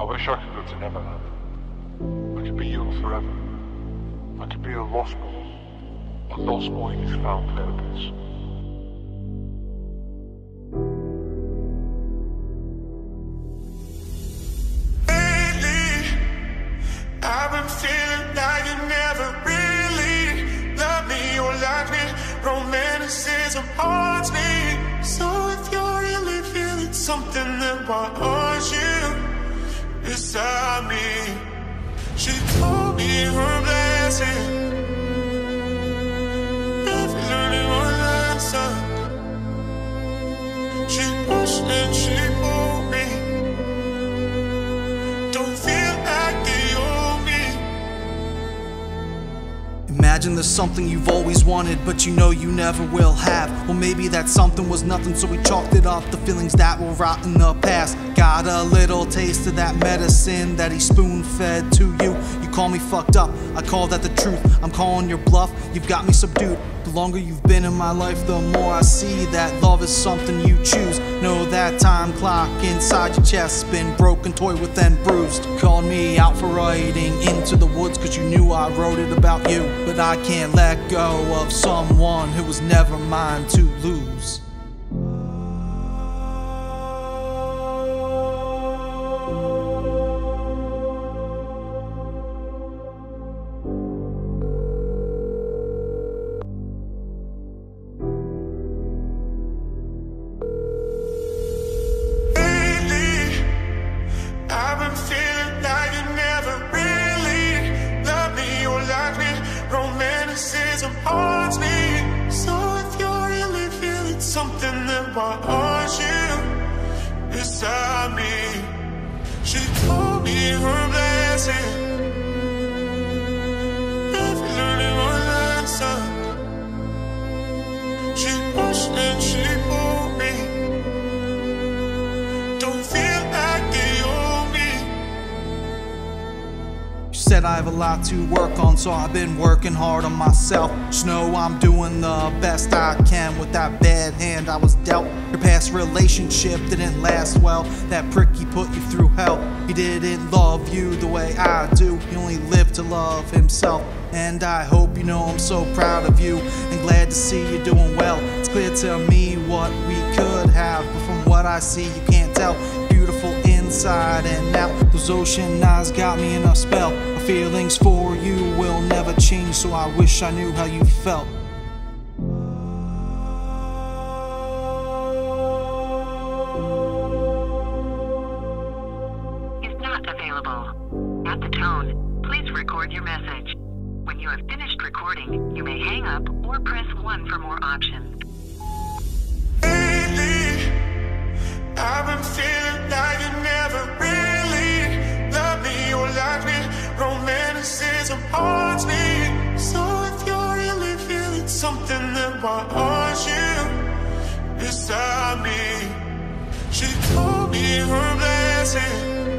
I wish I could go to Neverland. I could be young forever. I could be a lost boy. A lost boy who's found purpose. Romanticism haunts me. So if you're really feeling something, then why aren't you beside me? She told me her blessing. Learning lesson. She pushed and she pulled me. Don't feel like they owe me. Imagine there's something you've always wanted, but you know you never will have. Well, maybe that something was nothing, so we chalked it up. The feelings that were rot in the past. Got a little taste of that medicine that he spoon fed to you. You call me fucked up, I call that the truth. I'm calling your bluff, you've got me subdued. The longer you've been in my life, the more I see that love is something you choose. Know that time clock inside your chest's been broken, toy with and bruised. Called me out for riding into the woods, cause you knew I wrote it about you. But I can't let go of someone who was never mine to lose. Something, that aren't you beside me? She told me her blessing. Said I have a lot to work on, so I've been working hard on myself. Just know I'm doing the best I can with that bad hand I was dealt. Your past relationship didn't last well. That prick he put you through hell. He didn't love you the way I do. He only lived to love himself. And I hope you know I'm so proud of you and glad to see you doing well. It's clear to me what we could have, but from what I see, you can't tell. Beautiful inside and out. Those ocean eyes got me in a spell. Feelings for you will never change, so I wish I knew how you felt. is not available. At the tone, please record your message. When you have finished recording, you may hang up or press 1 for more options. Why aren't you beside me? She told me her blessing.